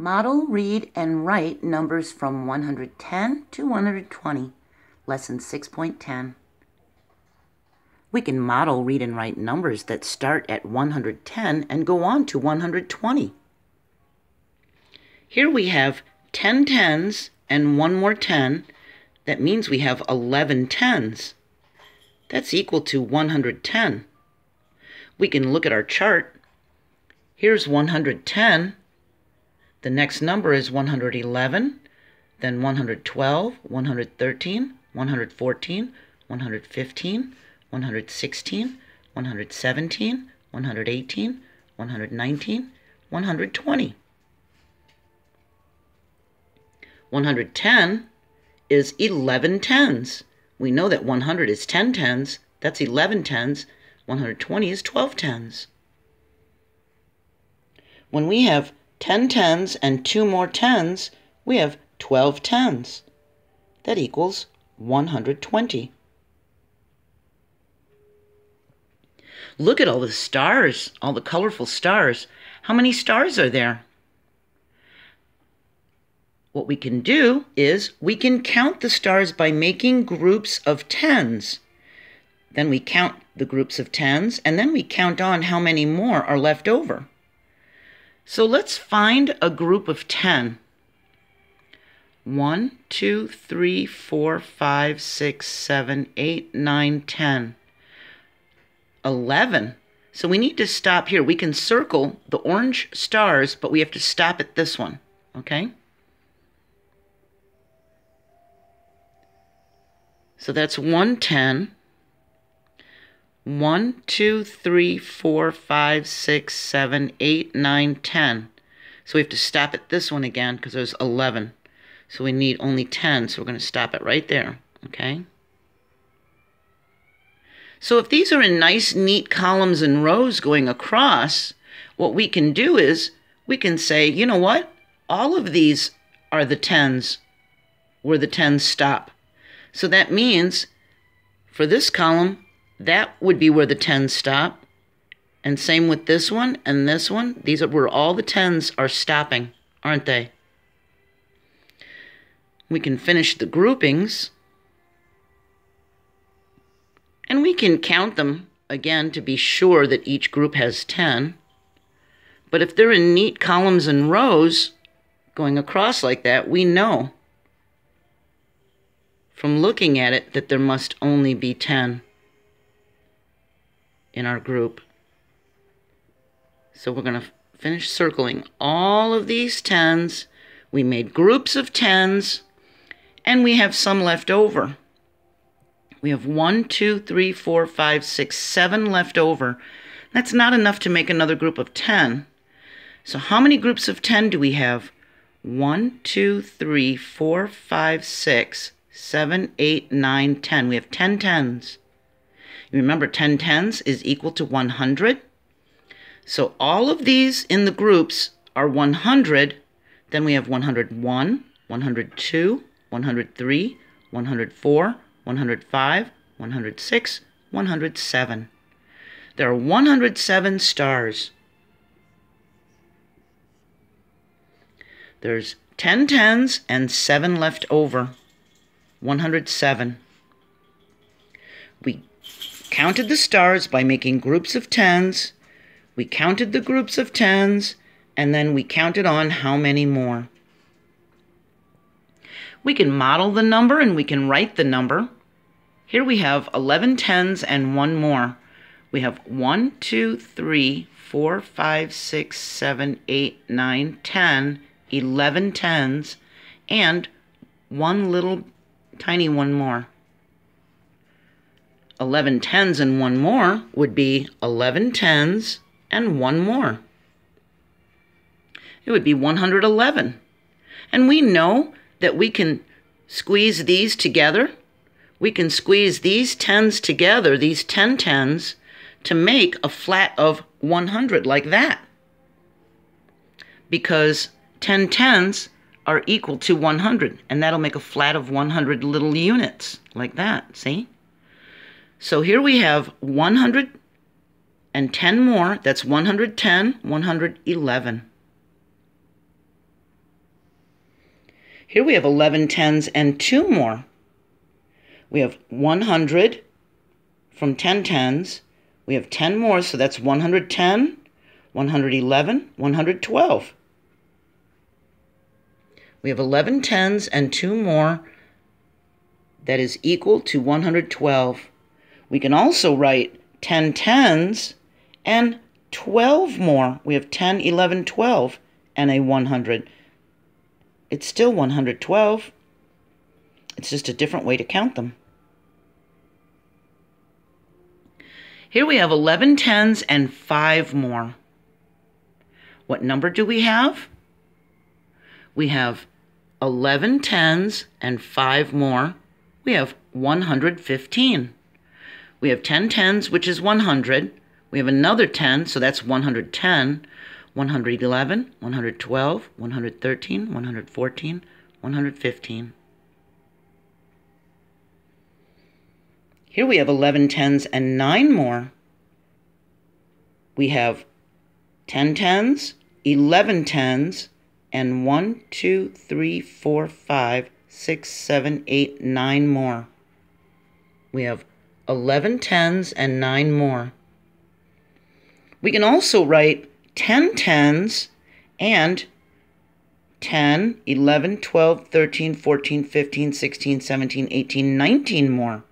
Model, read, and write numbers from 110 to 120, Lesson 6.10. We can model, read, and write numbers that start at 110 and go on to 120. Here we have 10 tens and one more 10. That means we have 11 tens. That's equal to 110. We can look at our chart. Here's 110 the next number is 111, then 112, 113, 114, 115, 116, 117, 118, 119, 120. 110 is 11 tens. We know that 100 is 10 tens. That's 11 tens. 120 is 12 tens. When we have 10 tens and two more tens, we have 12 tens. That equals 120. Look at all the stars, all the colorful stars. How many stars are there? What we can do is we can count the stars by making groups of tens. Then we count the groups of tens, and then we count on how many more are left over. So let's find a group of 10. 1, 2, 3, 4, 5, 6, 7, 8, 9, 10. 11. So we need to stop here. We can circle the orange stars, but we have to stop at this one, okay? So that's 110. 1, 2, 3, 4, 5, 6, 7, 8, 9, 10. So we have to stop at this one again because there's 11. So we need only 10, so we're going to stop it right there, okay? So if these are in nice, neat columns and rows going across, what we can do is we can say, you know what? All of these are the 10s where the 10s stop. So that means for this column, that would be where the 10s stop. And same with this one and this one. These are where all the 10s are stopping, aren't they? We can finish the groupings. And we can count them again to be sure that each group has 10. But if they're in neat columns and rows going across like that, we know from looking at it that there must only be 10 in our group. So we're going to finish circling all of these tens. We made groups of tens, and we have some left over. We have one, two, three, four, five, six, seven left over. That's not enough to make another group of 10. So how many groups of 10 do we have? One, two, three, four, five, six, seven, eight, nine, ten. We have 10 tens. Remember, 10 tens is equal to 100. So all of these in the groups are 100. Then we have 101, 102, 103, 104, 105, 106, 107. There are 107 stars. There's 10 tens and 7 left over. 107. We counted the stars by making groups of tens. We counted the groups of tens, and then we counted on how many more. We can model the number and we can write the number. Here we have 11 tens and one more. We have 1, 2, 3, 4, 5, 6, 7, 8, 9, 10, 11 tens, and one little tiny one more. 11 tens and one more would be 11 tens and one more. It would be 111. And we know that we can squeeze these together. We can squeeze these tens together, these 10 tens, to make a flat of 100 like that. Because 10 tens are equal to 100, and that'll make a flat of 100 little units like that, see? So here we have 110 more. That's 110, 111. Here we have 11 tens and two more. We have 100 from 10 tens. We have 10 more, so that's 110, 111, 112. We have 11 tens and two more. That is equal to 112. We can also write 10 tens and 12 more. We have 10, 11, 12, and a 100 it's still 112. It's just a different way to count them. Here we have 11 tens and 5 more. What number do we have? We have 11 tens and 5 more. We have 115. We have 10 tens, which is 100. We have another 10, so that's 110. 111, 112, 113, 114, 115. Here we have 11 tens and 9 more. We have 10 tens, 11 tens, and 1, 2, 3, 4, 5, 6, 7, 8, 9 more. We have 11 tens and 9 more. We can also write 10 tens and 10, 11, 12, 13, 14, 15, 16, 17, 18, 19 more.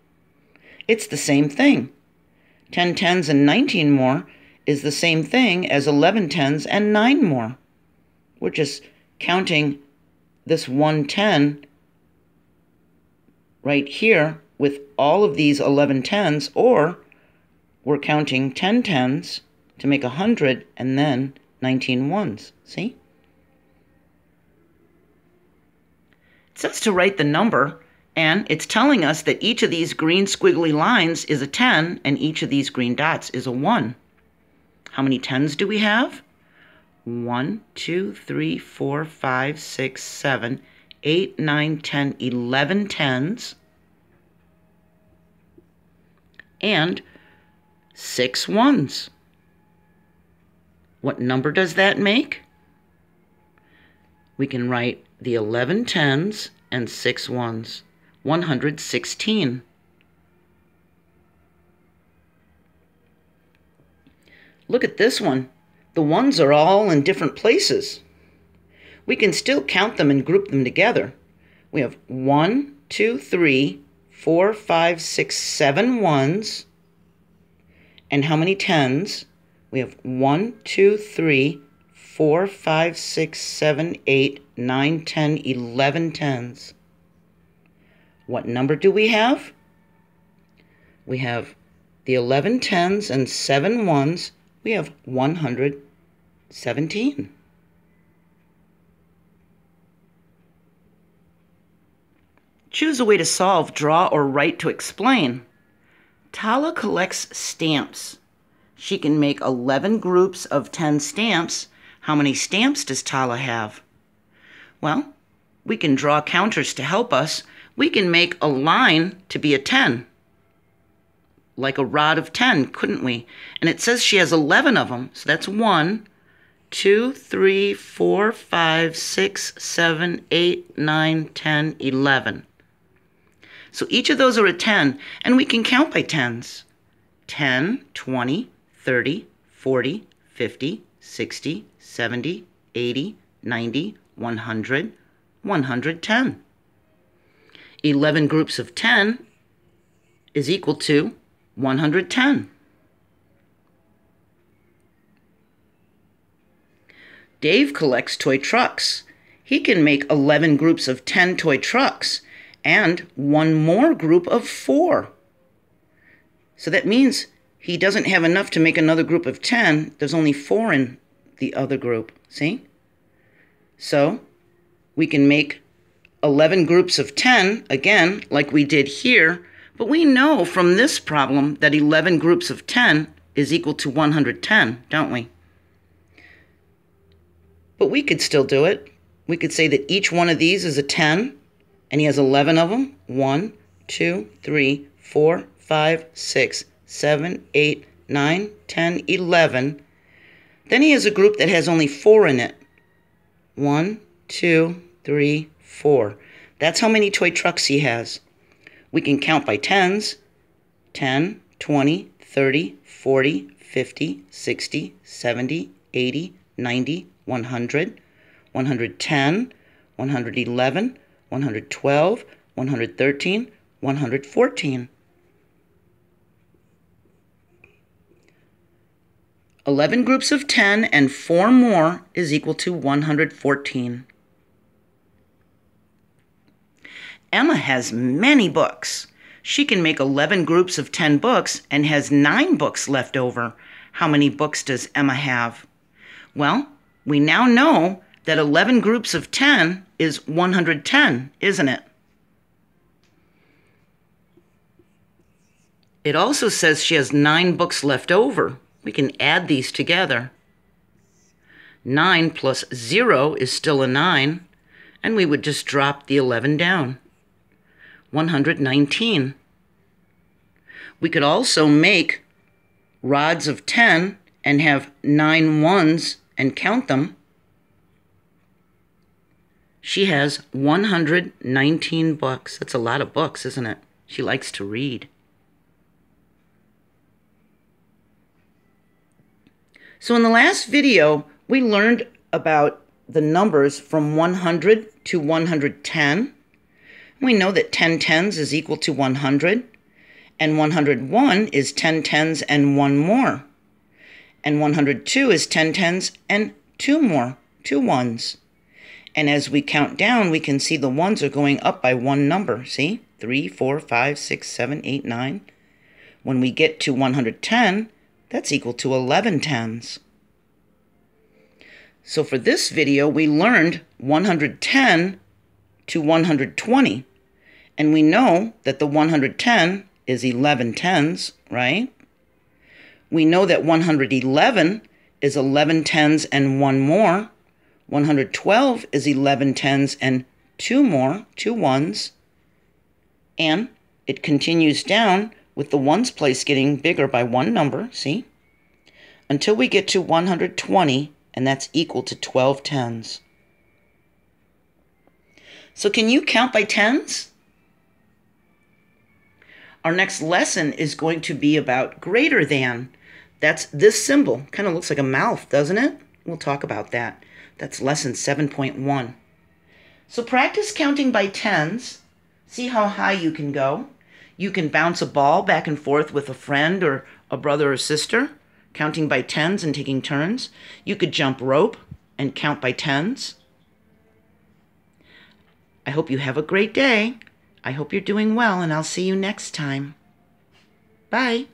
It's the same thing. 10 tens and 19 more is the same thing as 11 tens and 9 more. We're just counting this 110 right here with all of these 11 tens, or we're counting 10 tens to make a 100 and then 19 ones. See? It says to write the number, and it's telling us that each of these green squiggly lines is a 10, and each of these green dots is a 1. How many 10s do we have? 1, 2, 3, 4, 5, 6, 7, 8, 9, 10, 11 10s. And six ones. What number does that make? We can write the 11 tens and six ones, 116. Look at this one. The ones are all in different places. We can still count them and group them together. We have one, two, three, four, five, six, seven ones. And how many tens? we have 1, 2, 3, 4, 5, 6, 7, 8, 9, 10, 11 tens. What number do we have? We have the 11 tens and seven ones. We have 117. Choose a way to solve, draw, or write to explain. Tala collects stamps. She can make 11 groups of 10 stamps. How many stamps does Tala have? Well, we can draw counters to help us. We can make a line to be a 10, like a rod of 10, couldn't we? And it says she has 11 of them. So that's 1, 2, 3, 4, 5, 6, 7, 8, 9, 10, 11. So each of those are a 10, and we can count by tens. 10, 20, 30, 40, 50, 60, 70, 80, 90, 100, 110. 11 groups of 10 is equal to 110. Dave collects toy trucks. He can make 11 groups of 10 toy trucks and one more group of four. So that means he doesn't have enough to make another group of 10. There's only four in the other group. See? So we can make 11 groups of 10, again, like we did here, but we know from this problem that 11 groups of 10 is equal to 110, don't we? But we could still do it. We could say that each one of these is a 10, and he has 11 of them. 1, 2, 3, 4, 5, 6, 7, 8, 9, 10, 11. Then he has a group that has only four in it. 1, 2, 3, four. That's how many toy trucks he has. We can count by tens 10, 20, 30, 40, 50, 60, 70, 80, 90, 100, 110, 111, 112, 113, 114. 11 groups of 10 and 4 more is equal to 114. Emma has many books. She can make 11 groups of 10 books and has 9 books left over. How many books does Emma have? Well, we now know that 11 groups of 10 is 110, isn't it? It also says she has 9 books left over. We can add these together. 9 plus 0 is still a 9, and we would just drop the 11 down. 119. We could also make rods of 10 and have nine ones and count them. She has 119 books. That's a lot of books, isn't it? She likes to read. So in the last video, we learned about the numbers from 100 to 110. We know that 10 tens is equal to 100, and 101 is 10 tens and one more. And 102 is 10 tens and two more, two ones. And as we count down, we can see the ones are going up by one number. See? 3, 4, 5, 6, 7, 8, 9. When we get to 110, that's equal to 11 tens. So for this video, we learned 110 to 120. And we know that the 110 is 11 tens, right? We know that 111 is 11 tens and one more. 112 is 11 tens and two more, two ones. And it continues down with the ones place getting bigger by one number, see? Until we get to 120, and that's equal to 12 tens. So can you count by tens? Our next lesson is going to be about greater than. That's this symbol. Kind of looks like a mouth, doesn't it? We'll talk about that. That's lesson 7.1. So practice counting by tens. See how high you can go. You can bounce a ball back and forth with a friend or a brother or sister, counting by tens and taking turns. You could jump rope and count by tens. I hope you have a great day. I hope you're doing well, and I'll see you next time. Bye.